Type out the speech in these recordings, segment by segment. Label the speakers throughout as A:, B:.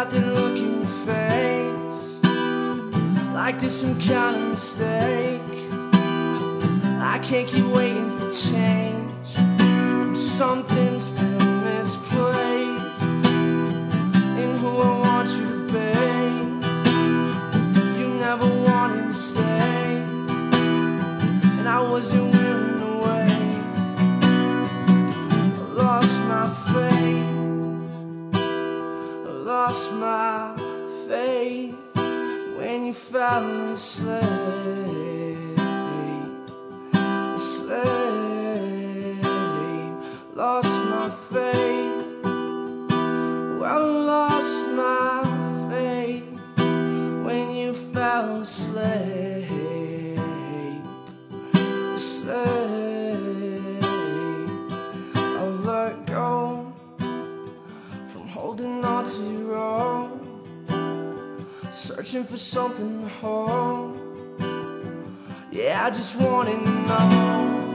A: about that look in your face. Like there's some kind of mistake. I can't keep waiting for change. Something's been misplaced in who I want you to be. You never wanted to stay, and I wasn't. You fell asleep. Asleep. Lost my faith. Well, lost my faith when you fell asleep. Asleep. I let go from holding on to own, searching for something to hold. Yeah, I just wanted to know.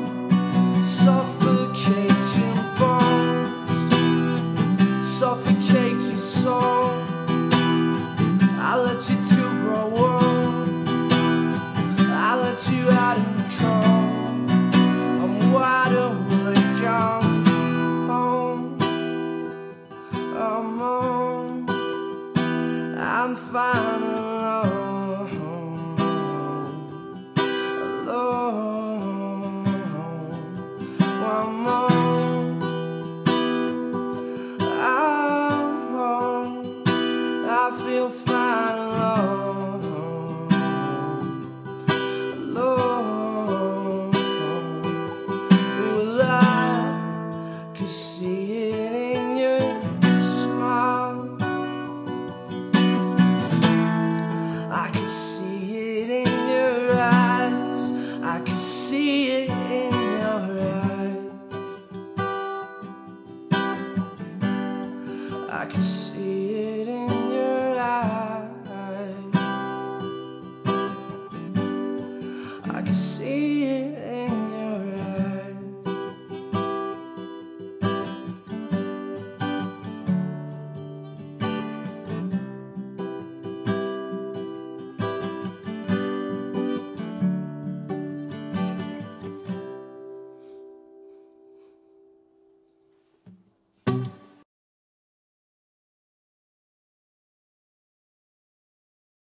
A: I'm alone. Alone. I'm home. I'm home. I feel fine alone. Alone. Well, I could see see it in your eyes. I can see it in your eyes. I can see.